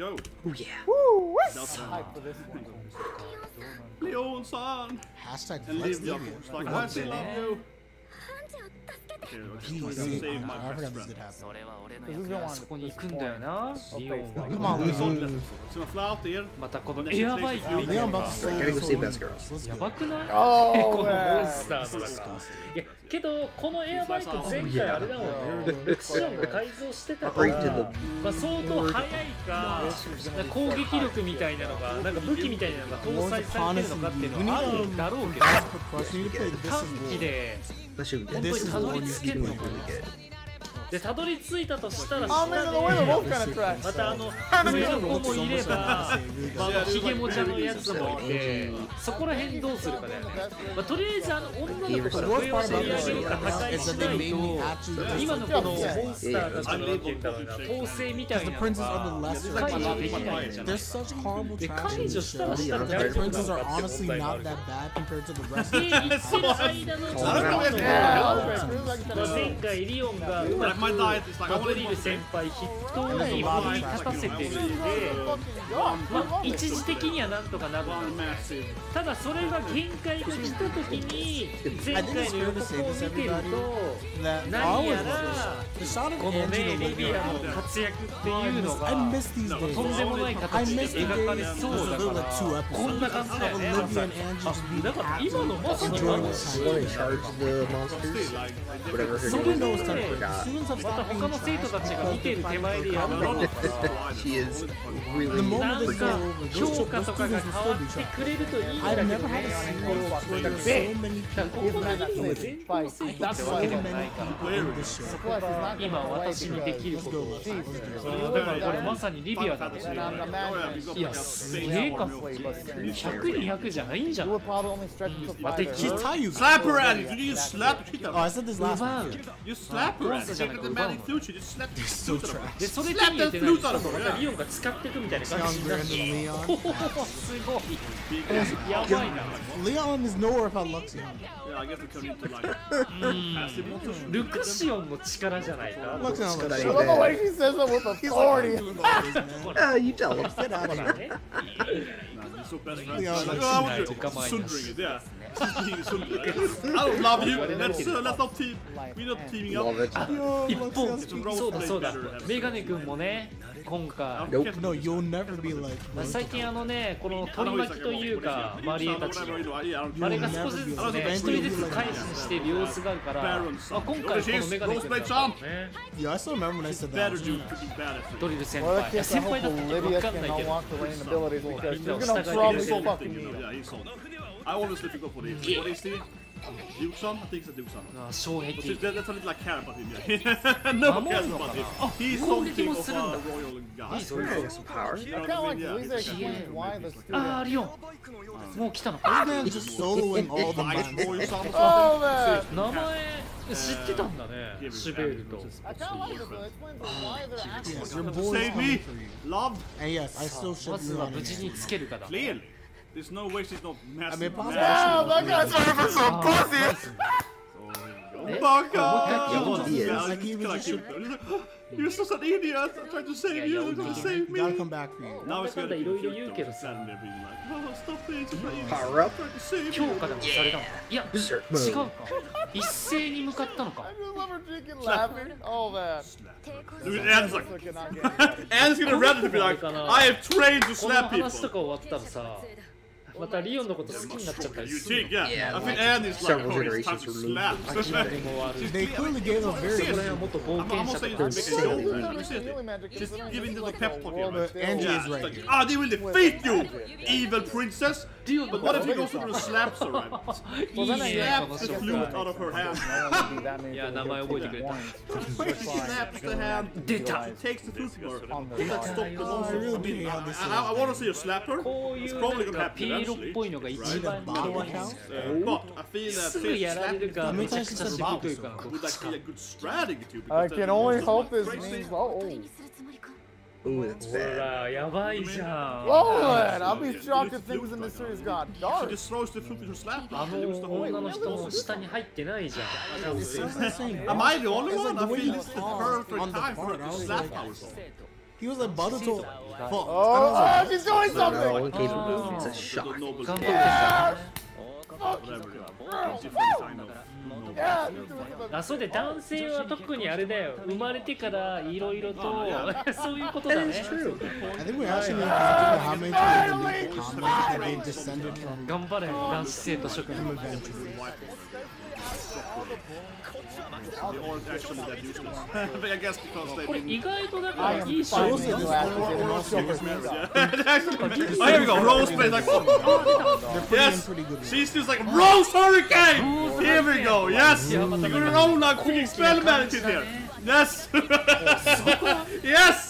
go. Oh yeah. Woo! That's Hype for this one. Leon son. Hashtag And flex live your Livia. like What I the still love hell? you. Okay, I'm just Please, trying to see, save I my I forgot best this did friend. happen. それは俺の This is 役 the だ one. そこに行くんだよなリオンが Come on, Det är sånt Leon. lätt. Så man får out er. またこのエアバイク Leon みたいな about to solo Gotta go solo save Let's Asgard. Let's や go. ばくない Oh, このモン man. スターの中いや けどこのエアバイク前回あれだもんねルクシオンが改造してたからまあ、相当速いか攻撃力みたいなのがなんか武器みたいなのが搭載されてるのかっていうのはあるんだろうけど短期.で Especially with This this is is the the one one you you でたどり着いたとしたらまたあの上の子もいればま あもちゃのやつもいてそこら辺どうするかだよね。まあとりあえずあの女の子の声を知り上げるいと今のこのモンスターたちの統制みたいが解除できないじゃい？ですかで解除したら下で誰とかがある。で行前回リオンがバブリル先輩筆頭に踏い立たせてるんで、まあ、一時的にはなんとかなるんですただそれが限界が来たときに前回の予測を見てると何やらこのねリビアの活躍っていうのがとんでもない形で描かれそうだからこんな感じだよねだから今のまさにワンシーンだからそれでそう、他の生徒たちが見てる手前でやるのから、なん か評価とかが変わってくれるといいんだけどね、心は。で、ここが全国生徒ってわけではないから、今、私にできることを、だからこれ、まさにリビアだとしていや、すげえか、100、200じゃないんじゃない Slap her at it! You slap her at it! Oh, I said this last time. You slap her at it! でそれ手に入れてないとまたリオンが使っていくみたいな感じになってすごいやばいな Leon is nowhere without Luxion ルクシオンの力じゃないか Luxion の力 I don't know why she says that with authority Ah, you tell him Leon is nowhere without Luxion I don't love you. Let's uh, let's not team. We're not teaming up. Love it. Yo, 一方 Luxion's そうだそうだメガネ君もね今回 Nope. No, you'll never be like. 最近あのねこの取り巻きというかマリエたちのあれが少しずつね一人ずつ回避している様子があるから、あ、今回このメガネ君だったのね Yeah, I still remember when I said that. ドリル先輩いや先輩だったら Olivia わかんないけど she's gonna probably is so fucking I always difficult for this. What is the Dukeson? I think it's a Dukeson. No, Shoheki. That's a little like care about him. Yeah. no cares about him. Oh, he's something of a royal guy. He's got some power. I kind of like Luisa explains why the student... Ah, Rion. もう来たの。Isn't that just soloing all the mice boys or something? Oh, man. 名前知ってたんだね。シベールと。Save me, love. And yes, I still should move on. 無事につけるかだ。Clearly. There's no way she's not I massive. mean, possibly. Damn, that guy's trying to some pussy! Eh? Yeah, was just- You're such an idiot! I'm trying to save you! You're trying to save You gotta me! come back for you. Now it's gonna いろいろ言うけどさ stand there being like, oh, stop it! I'm trying Power up. to save 強 you! 化でもされたのいや違う.か一斉に向かったのか I just love her drinking laughing. Oh man. Dude, Anne's like. Anne's gonna run to be like, I have trained to この slap 話と people! か終わったらさまたリオンのこと好きになっちゃったり You する think, yeah. Yeah, I think like, Anne is like, several oh, it's time generations to removed. slap. もある They clearly gave a very これは元冒 I'm 険 almost 者 saying と it's か making Same. show, Same. man. You see Healing it? magic Just considering giving this the is like pep a talk world here, of man. Angie Yeah, is right. it's like, ah, they will defeat you, evil princess. But what if he goes over and slaps her, right? いいねこ Slaps の the 紹 flute 介 out of her hand. Yeah, 名前覚えてくれた She slaps the hand. 出た She takes the flute from her. On the Does that stop the Oh, I monster? really I mean, do hate how this I, I, I want to see her slap her. こうい It's う probably なん gonna か happen ピエ 白っぽいのが一番弱いすぐやられるかめちゃくちゃしぶといか I can only hope this means well. Ooh, that's bad. Lord, I'll be shocked if things in this series got dark. She just throws the fruit with her slap. I Am I the only one? I feel this is the perfect time for her to slap ourselves. He was like Baruto. Fuck. Oh, oh, she's doing something! incapable. It's a shock. Yeah! noble. Yeah. あそうで男性は特にあれだよ生まれてからいろいろとそういうことだね. I think we actually need to how many times they descended from 頑張れ男子生徒諸君. They aren't actually that useless. but I guess because they've これ been 意外とだか I ら am いい fighting 勝負 these glasses in most of Actually, oh, here we go. Rose plays like, yes. pretty good. She's just like Rose Hurricane. Here we go. Yes, you're gonna own like freaking spell management here. Yes, yes.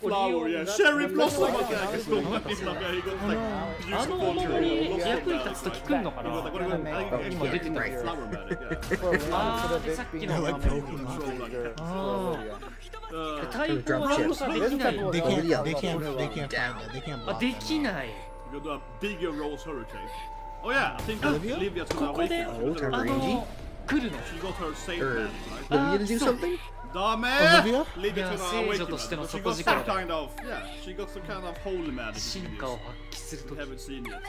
flower, yeah. Cherry blossom はなんかすごく今が英語のあのお守り役に立つと聞くのかな今出てたやつ。ああ、さっきの豆腐。対抗はさできない。They can't, they can't, they can't find that. They can't block that. あ、できない。You got a bigger Rose Hurricane. Oh yeah, I think Olivia's gonna awaken. Oh, Tamarangi? 来るの She got her safe man, right? Olivia to do something? Dame! Olivia? Olivia's Yeah, gonna 聖女 awaken. としての But she 底 got 力 some kind of, yeah, she got some kind of holy magic. 進化を発揮する We とき haven't seen yet.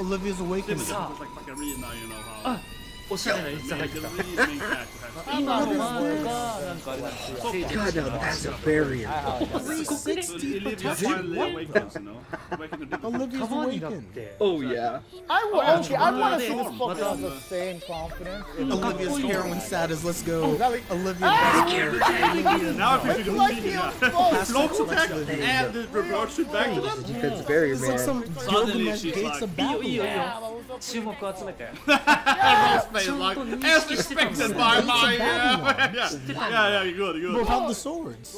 Olivia's awakening. It's Ah. just like Macarena, you know how. あおしゃれな演出 The 入ってた God, that's a barrier. 360 protection. What? Olivia's awakened. Oh yeah. I will. Oh, okay, I want to see this fucking on the same confidence. Olivia's oh, heroin status. Let's go. Oh, Olivia. Ah! Now I picture the Blocks attack and the reproach back to them. Defense barrier man. It's like some Gilgamesh gates of battle. 注目を集めて。ち。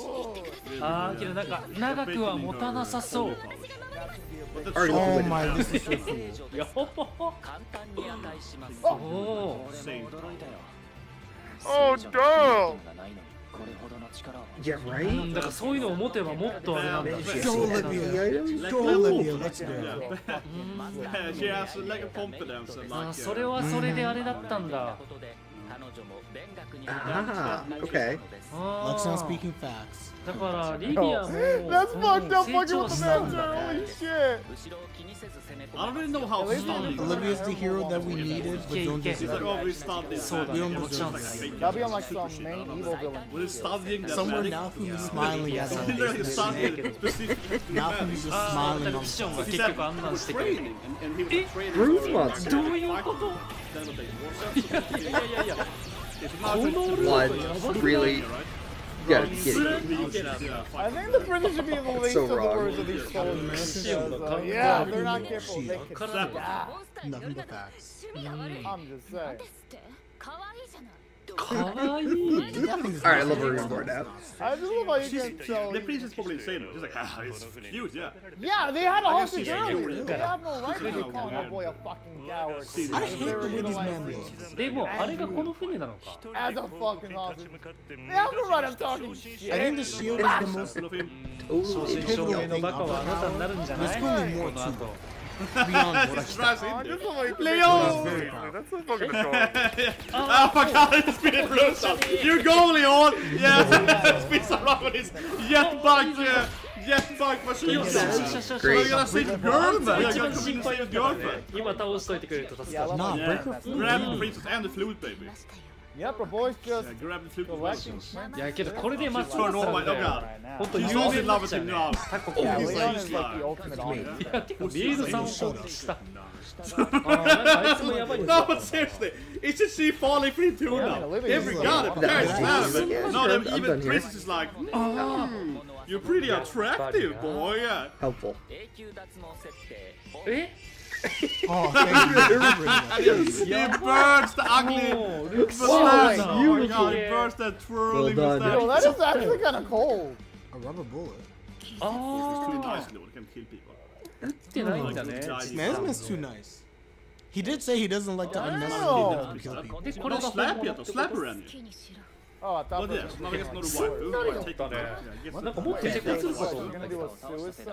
あけどなんか長くは持たなさそう。おおマイディス。おお。おお。Yeah, right? ん、だからそういうのを持てばもっとあれなんだ she Go has Olivia. the items. Go Olivia. Let's go. Yeah, she has like a like. ーそれ Uh, はそれであれだったんだ Ah, okay. あ Luxon ー speaking facts. だからリビアも That's うん fucked up 成 fucking 長 with し the たんだ master. ね Holy shit. I don't really know how stunning. Olivia's the hero that we needed, but don't Okay, She's deserve. like, oh, we stunned this. So man. we Yeah, don't but she's deserve like a it. fake That'll be on super like some shit, I main don't evil know. villain. With his studying that Somewhere magic. now who's smiling at He's like us. studying specifically to Now the who's magic. just あー smiling だ on クションが He 結 said 局あん he なん was してくれる training, and, and he was Eh? training Groove for monster. どういうこと Then what they blood, really. You gotta be kidding I think the British should be the least so of the worst of these soldiers. So, yeah, they're not careful. They die. Nothing but facts. I'm just saying. Alright, I love her even more now. I just love how you can tell. The priest is probably saying it. She's like, ah, it's cute, yeah. Yeah, they had a hostage earlier. They have no right to calling boy a fucking coward. I hate the way these men look. They. As a fucking hostage. They have no right, I'm talking shit. I think the shield is the most total pivotal thing of the There's only more to beyond what I Just drives Oh, in just there. the way- Leo! very proud. That's so fucking adorable. Oh my god, it's been brutal! You go, Leon! Yeah! Spits around with his jetpack, uh, jetpack machine よしよし gun! よしよしよし Great. You're gonna save your girlfriend! 今 You're 一 gonna 番 come 心 in and 配 save だ your ったからね girlfriend! 今倒しといてくれると助 Yeah, I かる love Nah, Yeah, break her flute. grab the princess and the flute, baby. Yep, our boy's just Yeah, grab the flute as well. collecting. いやけどこれでマッチ Turn さ on ん my だ oh よ god. 本当 He's 有 also 名 in にな love っ with ちゃう him ね now. Yeah, He's Leon like- is like the ultimate honest. いや てかメイドさんを攻撃したあ Shut up. ーなんかあいつもやばい No, but seriously, isn't she falling for him too Yeah, now? Olivia Every is god, like- the parents Yeah, have it. yeah, No, sure, them I'm even done here. princess is like, hmm, you're pretty attractive, boy. Yeah. Helpful. え Oh, thank you for remembering that. He burns the ugly もうルック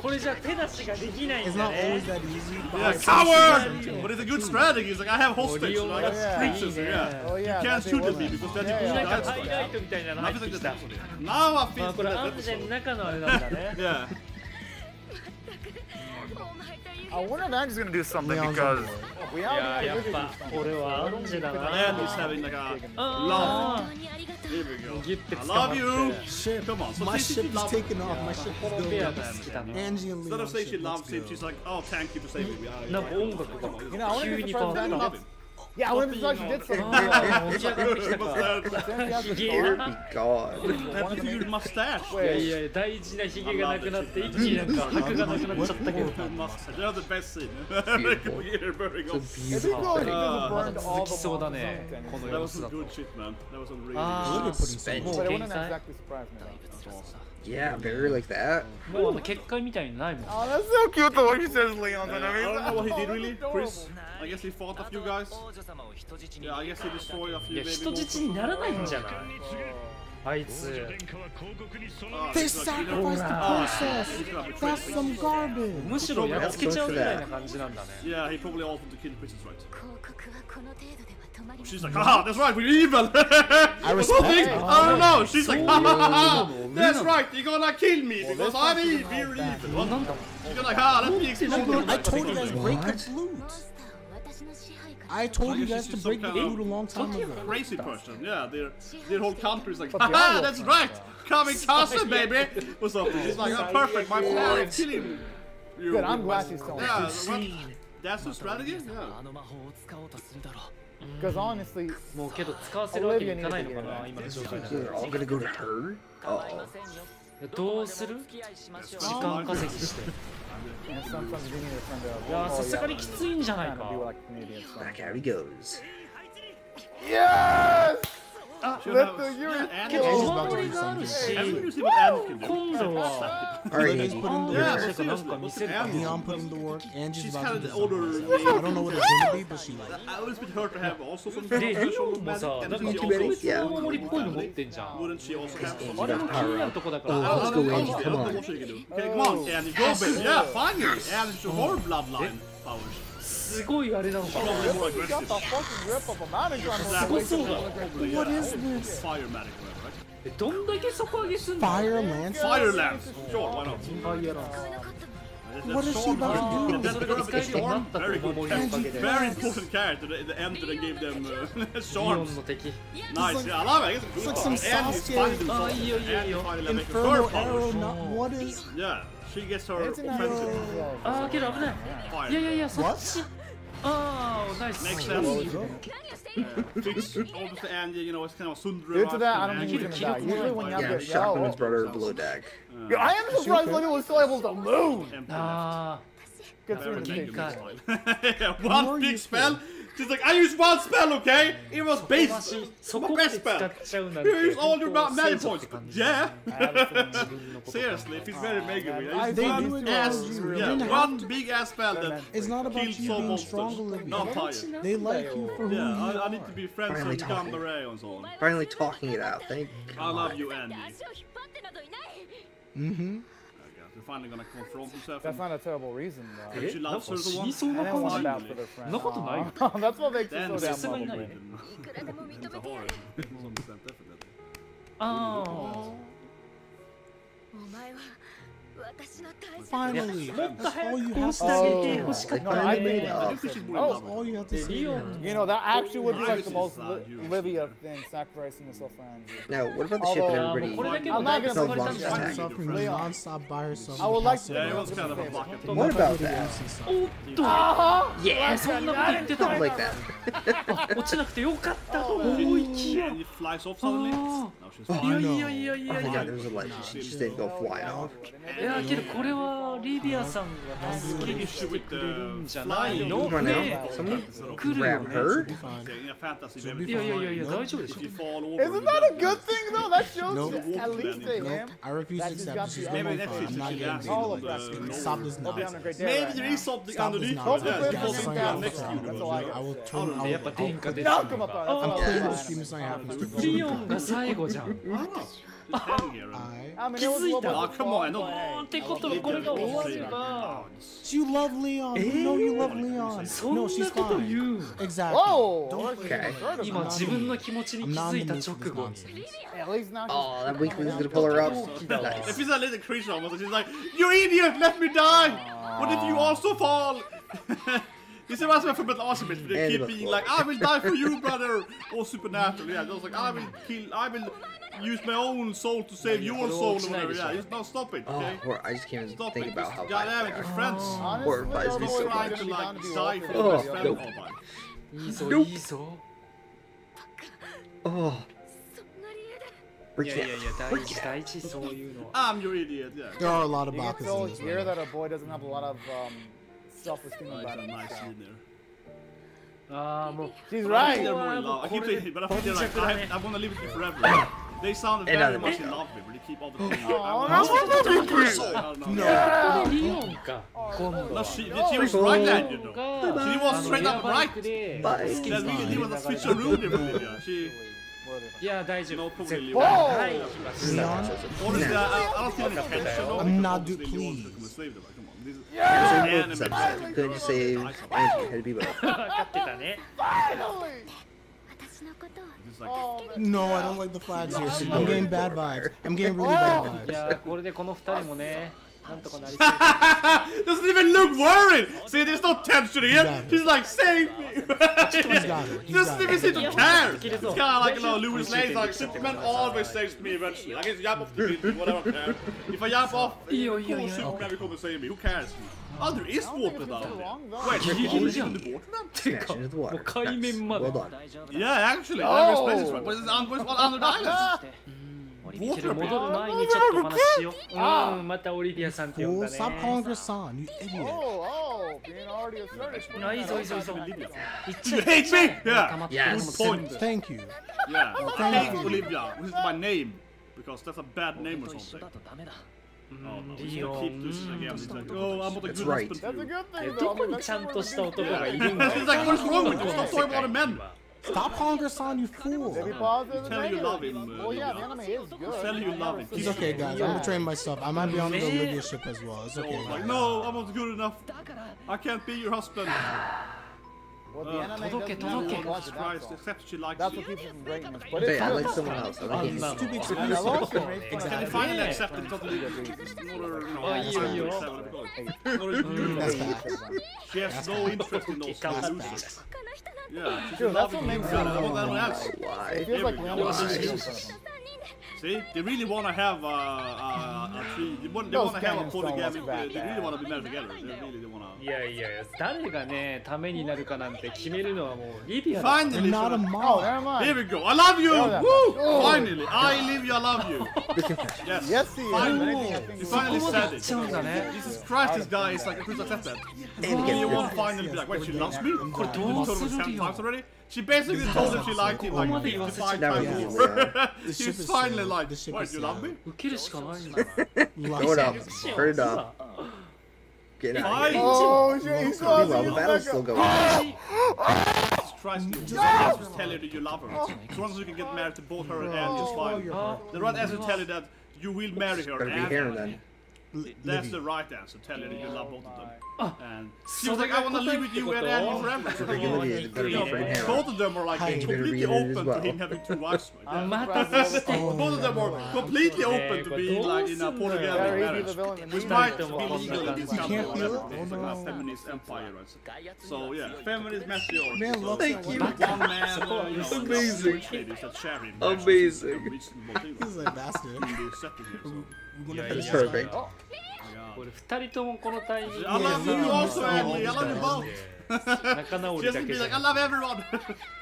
これじゃ手出しができないんだね。I wonder if Angie's gonna do something because we yeah, yeah, but I don't think Angie's having like a love. There we go. I love you. Ship. Come on. So my ship's taken off. My ship is going. Angie and Leon. Instead of saying she loves him, she's like, oh, thank you for saving me. You know, I want to be friends with president. Yeah, one of the songs you did sing. Oh my god. That weird mustache. いやいや、大事なヒゲがなくなって、一気になんか白がなくなっちゃったけど。That's the best scene. It's beautiful. 続きそうだね。この様子だと。That was some good shit, man. That was some really good shit. But I wasn't exactly surprised, man. Yeah, barrier like that. No, I'm kick guy Oh, that's so cute the way he says Leon. Uh, I, don't know what he did really, Chris. I guess he fought a few guys. Yeah, I guess he destroyed a few baby monsters. 質にならないんじゃないあいつ Ah, They he's like, you know- sacrificed the Ah, princess. he's gonna betray That's Princess. some garbage. むしろやっつけちゃうみたいな感じなんだね Yeah, he probably offered to kill the princess, right? 広告はこの程度では止まりませ She's ん like, haha, that's right, we're evil! I respect think, it. I don't know, she's like, So haha, evil. that's right, you're gonna kill me because I'm evil, you're evil. なんだ You're like, ah, let me explode. I told you guys break the flute. I told you guys to break the food a long time ago. Crazy person, yeah. Their, their whole is like, haha, that's right! coming Kamikaze, baby! What's up? She's like, oh, perfect, my plan is killing you. Good, I'm glad she's telling yeah, what, That's the strategy? Yeah. Because honestly, Olivia needs to get it. I'm gonna go to her? Uh oh. どうする？時間稼ぎして。いやさすがにきついんじゃないか。Back he goes. Yes! Let the work. Leon put in the work. Angie's She's about to do. I don't know what it's gonna be, but she like. I always been heard to have also some kind of social magic. Doesn't she yeah. Wouldn't she also have some oh, let's go, Come on. Okay, come on, Angie. Go, baby. Yeah, finally. Angie, more bloodline powers. すごいあれなのかな Probably more Got aggressive. the fucking grip of a mountain climber. That was so- probably, What uh, is this? Fire magic, whatever, right? えどんだけ底上げすんの Fire lance? Fire lance. Sure, why not? ファイヤーランス What is she about to do? That's the girl with the storm. Very good. Angie, Very important character. The, the end that gave them uh, リオン storms. の敵 Nice. Yeah, I love it. It's, It's like some Annie's Sasuke- finally doing Ah, something. yo, yo, Annie yo. finally making her Infernal powers. arrow. Not what is? Yeah, she gets her offensive. No. Oh, get over there. Fire. Yeah, yeah, yeah. So, what? Oh, nice. Next level. Fix all the end, you know, it's kind of tsundere. Due to that, I don't think you're gonna die. Usually when you have uh, yeah, shot brother below deck. Uh, I am surprised Lily was still able to move! Ah. Uh, through the God. One big spell, She's like, I use one spell, okay? It was base. so was my best spell. You used all your mana points. Yeah. Seriously, if he's very ah, mega one ass, yeah, yeah one big ass spell that It's not about you being monsters. Not tired. They like you for who yeah, you I, are. I need to be friends Finally with and so on. Finally talking it out. Thank God. I love you, Andy. Mm-hmm You're finally gonna confront himself. That's not a terrible reason, though. え She なん loves か her the 死 one. にそう And な then 感 one じ out for their friend. そんなことないよ Aw. That's what makes Then you so さ damn すがにない lovable. いくらでも認め It's a てや horror. る To some extent, definitely. あお前は 私の大切 Finally, もっと that's 早 all く you こう have し to てあげ say. てほしかっ No, た I ね made it up. She's more in Oh. love with That's all you have to で say. リオン You know, that actually would be like the most Uh, li- you- Livia thing, sacrificing yourself for Andrew. Now, what about the ship that Although- あーもう everybody? これだけでもI'm だ not いぶ gonna 救われたん say じゃない that. Suffering Leon. non-stop by herself. I would like to Yeah, it know was kind of a bucket. What about that? おっと Yeah, そんなこと言ってた something like that. 落ちなくてよかったと思いきや And it flies off suddenly. Oh. Now she's いや fine. いやいやい Oh や my いや god, there was a light. She just didn't go flying off. やけどこれはリビアさんが助けに来てくれるんじゃないのね来るよねいやいやいやいや大丈夫でしょ Isn't that a good thing though? That shows nope. at least a nope. I refuse to accept this is no more fun. I'm not getting all of us. Stop this nonsense. Maybe there is something underneath that there's something down next to you. That's all I got. I will turn, I will, I will, I'll put, I'm putting this team if something happens to me. リオンが最後じゃん。I don't know. Just hanging here. and- I. I mean, it was a little bit Oh, of come on, fun, no. but- ってことはこれが終わりか You love Leon. You know you love Leon. そ No, ん she's なこと fine. 言う Exactly. Whoa! Okay.今自分の気持ちに I'm 気 not づ in い the た mood for 直 this 後 nonsense. At least now she's- Oh, that weakling's gonna pull her up. If Nice. it's a little creature almost, she's like, You idiot, let me die! What if you also fall? You see, that's where Fullmetal Alchemist, but they keep being like, I will die for you, brother! Or Supernatural, yeah, just like, I will kill, I will use my own soul to save your soul or whatever, yeah, just now stop it, okay? Oh, I just can't stop think it. about how God damn it, your friends oh. horrifies oh, me so much. to like, die for your best friend all time. Nope. Oh. Break yeah, yeah, yeah, that is, that is so you know. I'm your idiot, yeah. There are a lot of Baka's in this. You hear that a boy doesn't have a lot of, um self-esteem Nice, about nice himself. scene there. ああもう She's But I think right. they're more in love. I keep saying, but I think they're like, I, I want to live with you forever. They sounded very Another much one. in love with me, but they keep all the things. Oh, I that's want what to I'm be person. I don't know. これリオンか今度 No, は she, she was right there, you リオ know. ンが She was straight あの up エアバイ right. クで Bye. 好き That に really, he was a switch a room there with Lydia. She, いや大丈 no 夫 problem. 絶 Lydia. お対来ました Leon, Honestly, I, I don't feel any tension. though, I'm because not obviously do- Leon's please. gonna save them. Come on. This is So an you anime. both said couldn't just say Andrew had to be better. 分かってたね Finally! 私のことを It's like, Oh, man. no, I don't like the flags here. I'm getting bad vibes. I'm getting really bad い vibes. やこれでこの二人もねなんとかなりそう Doesn't even look worried! See, there's no tension here! He's like, save me! This even seem to care! It's kinda like, you know, Lois Lane's like, Superman always saves me eventually. I guess jump off the building, whatever, If I jump off, cool Superman will come and save me, who cares? Oh, there is water down there. Wait, did you use the water now? Well done. Yeah, actually, oh. every space but it's on, on, on the island. けど戻る前にちょっとお話ししよううんまたオリビアさんって呼ん Fool, だね stop calling her son, you idiot. Oh, oh, being already assertive. あいいぞいいぞいいぞ言っ You hate me? Yeah. Yes. Good point. Thank you. Yeah. I hate Olivia, which is my name. Because that's a bad name or と一緒 something. だとダメだ Oh, no, Leon. he's gonna keep this again. He's like, oh, I'm not a That's good right. husband to That's a you. good え thing, ど though. こにちゃんとした男がいるんだ He's like, what's wrong with you? Stop talking about the men. Stop calling her son, you fool. Maybe positive and Tell you love him, uh, Well, yeah, the Lydia. anime is good. Tell you love him. He's okay, guys. I'm betraying myself. I might be on the Man. Olivia ship as well. It's okay. like, guys. no, I'm not good enough. I can't be your husband. Well, the Uh, anime Todoke, doesn't really todoke. watch Jesus it, Christ, that's all. except she likes That's you. what keeps it from greatness. But But it's yeah, I good. like someone else. I like Oh, him. no. Too big And I lost it, mate. Can you Exactly. finally Yeah. accept it? Totally. Not Oh, you, you. That's bad. She has no interest in those That's losers. 他の人なんて Yeah, she's Dude, in that's love what with you. makes I it don't want anyone else. It Why? feels like Here we See, they really want to have uh, uh, a tree. They want, they Those want to have a cannons don't polygamy. look that They, they really bad. want to be married together. They really they want to. いやいやいや誰がねためになるかなんて決めるのはもうリビアだ Finally, You're not a Shona. Oh, mom. never Here mind. we go. I love you. Oh, that- Woo! Oh. Finally, I live you. I love you. Yes. Yes, he is. Finally, Anything I think you is- finally そこまで said 行っ it. ちゃうんだね Jesus Christ, this guy is like a Princess Tete. And You again, won't finally be like, wait, she loves me?これど You う told す him る ten よ times already. she basically told him she liked him like 55 times over. She's finally like, what, you love me? Throw it up. Turn it up. Get out of here. Oh, Jesus. Well, the battle's still going on. Christ, you just no! to tell her that you love her. As long as you can get married to both her and Anne just fine. The right answer tell her that you will marry her. Better be here then. That's the right answer. Tell her that you love both of them. And she was like, I want to live with you and Annie forever. Both of them are like completely open to him having two wives. both of them are completely open to being like in a polygamic marriage, which might be legal in this country like a feminist empire. So yeah, feminist matriarchy. Thank you. One man, amazing. Amazing. He's a bastard. In the setting here, so. We're gonna Yeah, finish It's yeah. this perfect. guy. これ二人ともこのタイミングで I love you also, Annie. I love you both. 仲直 She りだ doesn't け be じゃ like, I なく love everyone.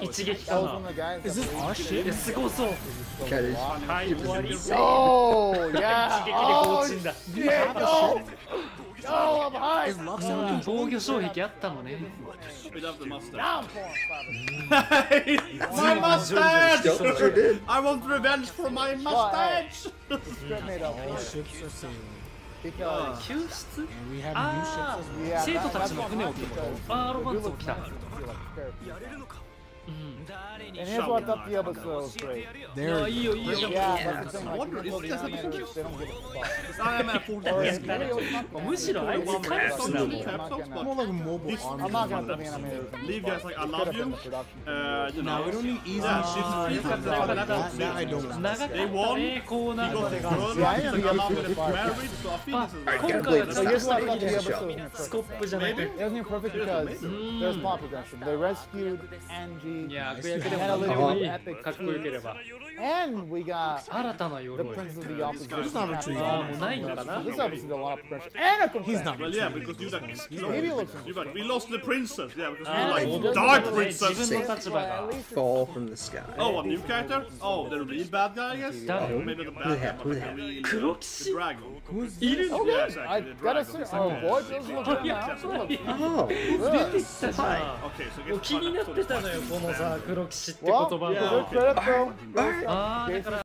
一撃かな。すごそう。おー、ー。防御障壁あったのね。My mustache! I want revenge for my mustache! 救出ああ、生徒たちの船をってことあー、ロマンスを来た。やれるのか And here's what I thought the episode was great. いや There. いいよいいよ Yeah, but the thing, like, Wonder, people is this the animators, they don't give a fuck. I am at Or 40 in videos, not the むしろあいつ animators. カラスだもん I'm not gonna- More like a mobile army. I'm not gonna put the animators in Leave the guys like, I It love could have been you. the production. Uh, you Now know. we don't need easy. Yeah, she's uh, free content. from That, that. that I don't. 長か They った won. ねコー He ナー got ま the でが girl, Yeah, I he's am like, I love really you, far. married, so I think あ this is 今 right. 回 can't は wait ス to So here's what I 的 thought the に episode show. was スコップじゃなく It wasn't even perfect because there's plot progression. They rescued い Angie, や悪役でも had a 何で little もいい epic かっこよければ and we got 新たな the 鎧 Prince of the Opposition. He's not retreating. ああもうないのかな This episode a lot of progression and a He's confession. not. Well, yeah, because you like, Maybe it looks you like, we lost the princess. Yeah, because Ah, we well, like, doesn't dark it- 自 princess. 分の立場が Fall from the sky. Oh, a new character? Oh, the real bad guy, I guess? Dark. Oh, maybe the Who bad the guy, heck? but Who like the a heck? real, uh, Kurokishi? the dragon. Who's いる Oh, Yeah, good. exactly, I the gotta dragon. say, oh boy, those look good Yeah. now. Those look Oh. 出てきたじゃん Okay, so もう get 気になってたのよこの さ黒騎士って言葉 Yeah.